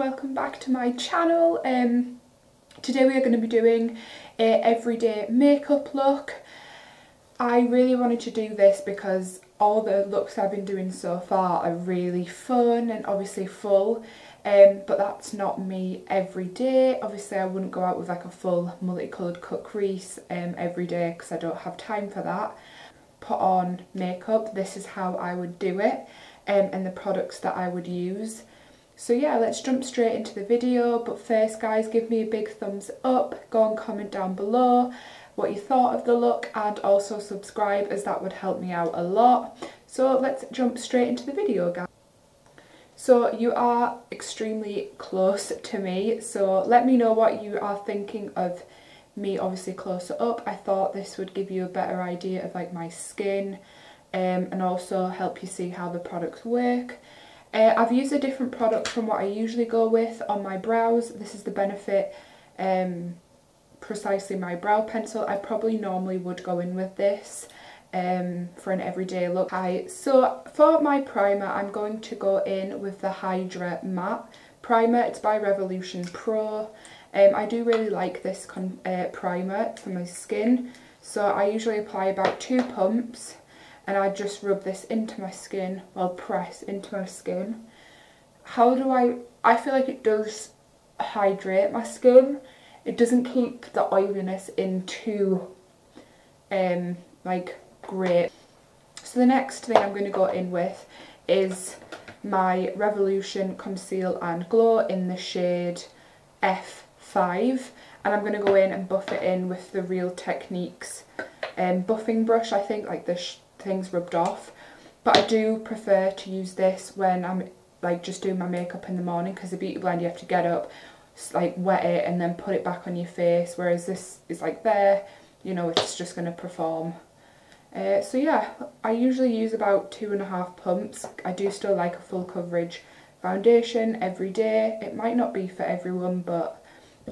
welcome back to my channel. Um, today we are going to be doing a everyday makeup look. I really wanted to do this because all the looks I've been doing so far are really fun and obviously full um, but that's not me every day. Obviously I wouldn't go out with like a full multicoloured cut crease um, every day because I don't have time for that. Put on makeup, this is how I would do it um, and the products that I would use. So yeah, let's jump straight into the video. But first guys, give me a big thumbs up. Go and comment down below what you thought of the look and also subscribe as that would help me out a lot. So let's jump straight into the video guys. So you are extremely close to me, so let me know what you are thinking of me obviously closer up. I thought this would give you a better idea of like my skin um, and also help you see how the products work. Uh, I've used a different product from what I usually go with on my brows. This is the Benefit um, Precisely My Brow Pencil. I probably normally would go in with this um, for an everyday look. Hi, so for my primer I'm going to go in with the Hydra Matte Primer. It's by Revolution Pro. Um, I do really like this uh, primer for my skin. So I usually apply about two pumps and I just rub this into my skin, well press into my skin. How do I, I feel like it does hydrate my skin. It doesn't keep the oiliness in too, um, like, great. So the next thing I'm going to go in with is my Revolution Conceal and Glow in the shade F5 and I'm going to go in and buff it in with the Real Techniques um, buffing brush I think like this things rubbed off. But I do prefer to use this when I'm like just doing my makeup in the morning because the beauty blend you have to get up, like wet it and then put it back on your face. Whereas this is like there, you know, it's just going to perform. Uh, so yeah, I usually use about two and a half pumps. I do still like a full coverage foundation every day. It might not be for everyone, but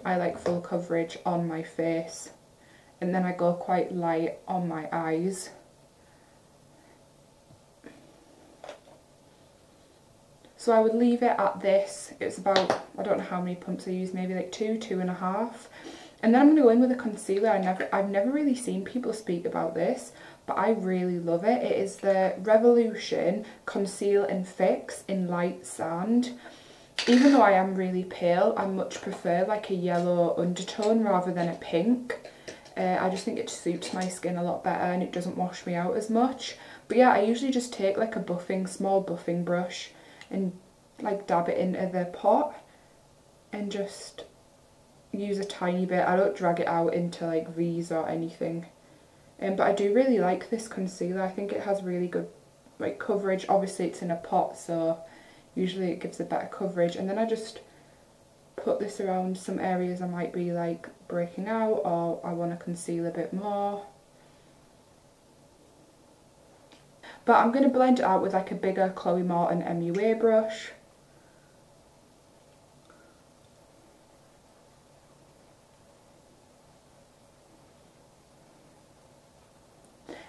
I like full coverage on my face. And then I go quite light on my eyes. So I would leave it at this. It's about, I don't know how many pumps I use, maybe like two, two and a half. And then I'm going to go in with a concealer. I never, I've never really seen people speak about this, but I really love it. It is the Revolution Conceal and Fix in Light Sand. Even though I am really pale, I much prefer like a yellow undertone rather than a pink. Uh, I just think it suits my skin a lot better and it doesn't wash me out as much. But yeah, I usually just take like a buffing, small buffing brush and like dab it into the pot and just use a tiny bit. I don't drag it out into like V's or anything. Um, but I do really like this concealer. I think it has really good like coverage. Obviously it's in a pot so usually it gives a better coverage. And then I just put this around some areas I might be like breaking out or I want to conceal a bit more. But I'm going to blend it out with like a bigger Chloe Morton MUA brush.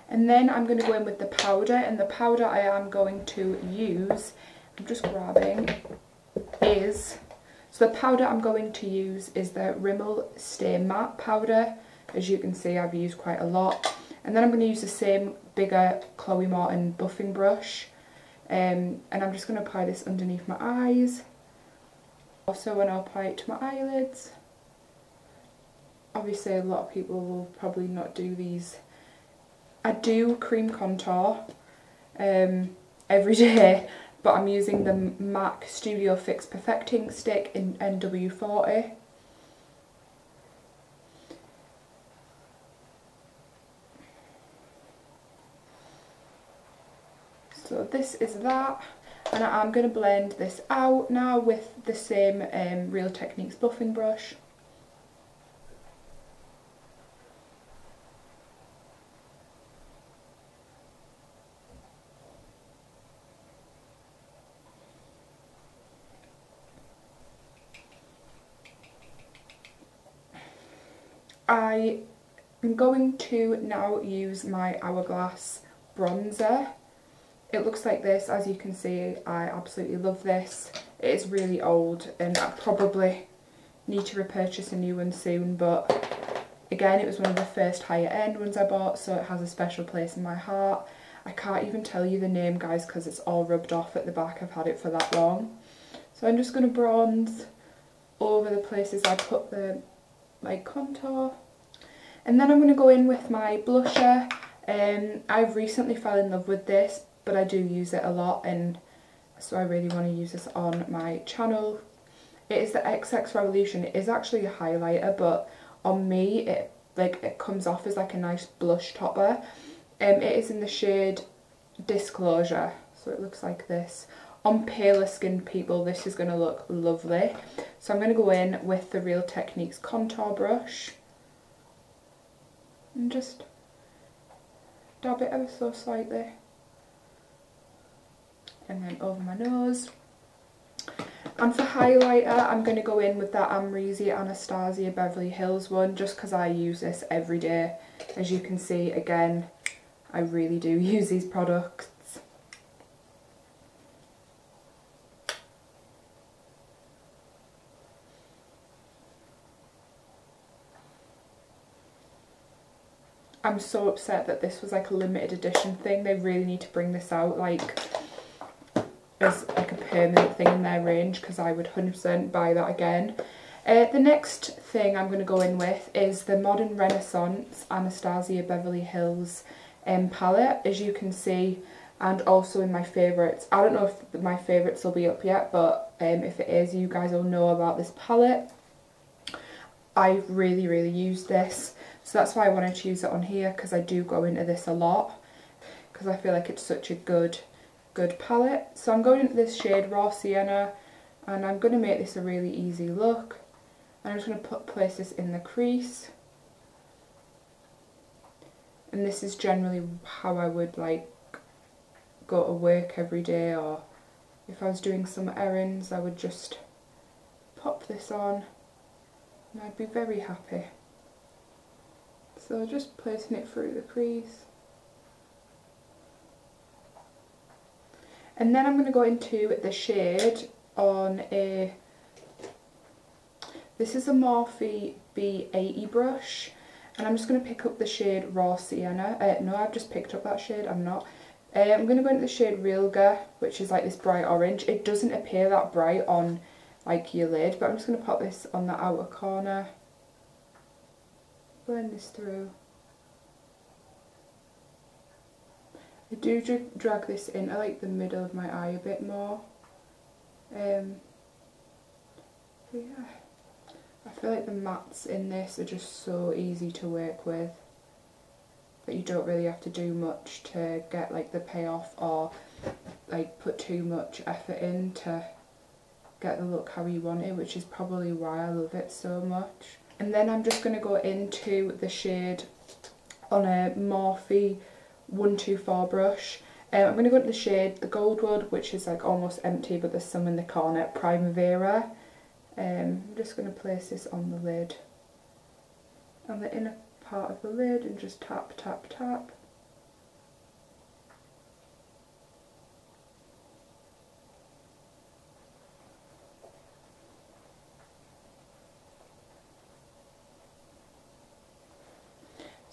And then I'm going to go in with the powder and the powder I am going to use, I'm just grabbing, is, so the powder I'm going to use is the Rimmel Stay Matte powder. As you can see I've used quite a lot. And then I'm going to use the same bigger Chloe Martin buffing brush. Um, and I'm just going to apply this underneath my eyes. Also when I apply it to my eyelids. Obviously a lot of people will probably not do these. I do cream contour um, every day but I'm using the MAC Studio Fix Perfecting Stick in NW40. So this is that and I'm going to blend this out now with the same um, Real Techniques buffing brush. I am going to now use my Hourglass bronzer it looks like this, as you can see, I absolutely love this. It is really old and I probably need to repurchase a new one soon but again it was one of the first higher end ones I bought so it has a special place in my heart. I can't even tell you the name guys because it's all rubbed off at the back. I've had it for that long. So I'm just going to bronze over the places I put the my contour. And then I'm going to go in with my blusher. Um, I've recently fell in love with this, but I do use it a lot and so I really want to use this on my channel. It is the XX Revolution. It is actually a highlighter, but on me, it like it comes off as like a nice blush topper. Um, it is in the shade Disclosure, so it looks like this. On paler skinned people, this is going to look lovely. So I'm going to go in with the Real Techniques contour brush and just dab it ever so slightly. And then over my nose. And for highlighter, I'm going to go in with that Amrezy Anastasia Beverly Hills one, just because I use this every day. As you can see, again, I really do use these products. I'm so upset that this was like a limited edition thing. They really need to bring this out like as like a permanent thing in their range because I would 100% buy that again. Uh, the next thing I'm going to go in with is the Modern Renaissance Anastasia Beverly Hills um, palette as you can see and also in my favourites. I don't know if my favourites will be up yet but um, if it is you guys will know about this palette. I really really use this so that's why I wanted to use it on here because I do go into this a lot because I feel like it's such a good good palette. So I'm going into this shade Raw Sienna and I'm going to make this a really easy look. I'm just going to put place this in the crease and this is generally how I would like go to work every day or if I was doing some errands I would just pop this on and I'd be very happy. So just placing it through the crease. And then I'm going to go into the shade on a, this is a Morphe B80 brush and I'm just going to pick up the shade Raw Sienna. Uh, no, I've just picked up that shade, I'm not. Uh, I'm going to go into the shade Realgar, which is like this bright orange. It doesn't appear that bright on like your lid, but I'm just going to pop this on the outer corner. Blend this through. I do drag this in, I like the middle of my eye a bit more. Um, yeah. I feel like the mattes in this are just so easy to work with that you don't really have to do much to get like the payoff or like put too much effort in to get the look how you want it which is probably why I love it so much. And then I'm just going to go into the shade on a Morphe 124 brush. Um, I'm going to go into the shade the Goldwood which is like almost empty but there's some in the corner, Primavera. Um, I'm just going to place this on the lid, on the inner part of the lid and just tap, tap, tap.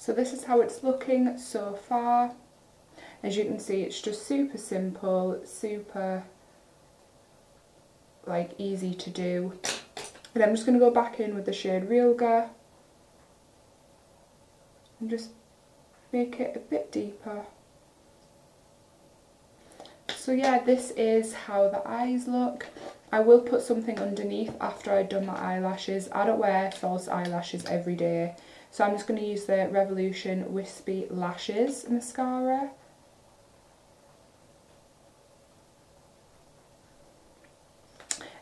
So this is how it's looking so far. As you can see it's just super simple, super like easy to do. And I'm just going to go back in with the shade Realgar and just make it a bit deeper. So yeah, this is how the eyes look. I will put something underneath after I've done my eyelashes. I don't wear false eyelashes every day. So I'm just going to use the Revolution Wispy Lashes mascara.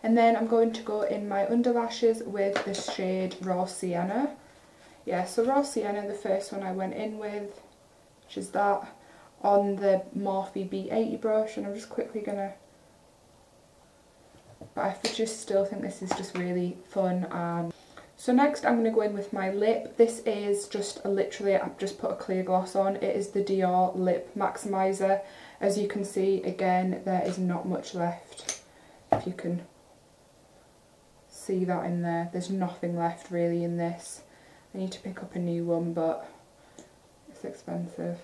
And then I'm going to go in my underlashes with the shade Raw Sienna. Yeah, so Raw Sienna, the first one I went in with, which is that, on the Morphe B80 brush. And I'm just quickly going to... But I just still think this is just really fun and... So next I'm going to go in with my lip. This is just a, literally, I've just put a clear gloss on. It is the Dior Lip Maximizer. As you can see, again, there is not much left. If you can see that in there. There's nothing left really in this. I need to pick up a new one but it's expensive.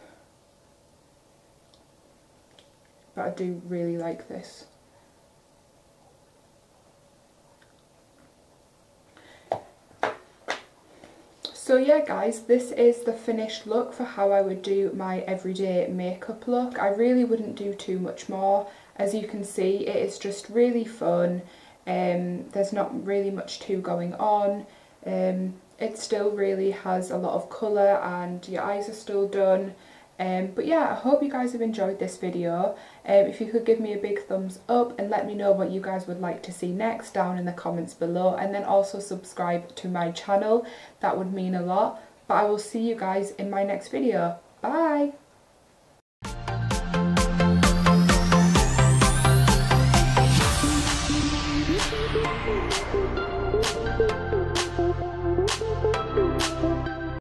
But I do really like this. So yeah guys, this is the finished look for how I would do my everyday makeup look. I really wouldn't do too much more. As you can see, it is just really fun. Um, there's not really much to going on. Um, it still really has a lot of colour and your eyes are still done. Um, but yeah, I hope you guys have enjoyed this video. Um, if you could give me a big thumbs up and let me know what you guys would like to see next down in the comments below and then also subscribe to my channel. That would mean a lot. But I will see you guys in my next video. Bye!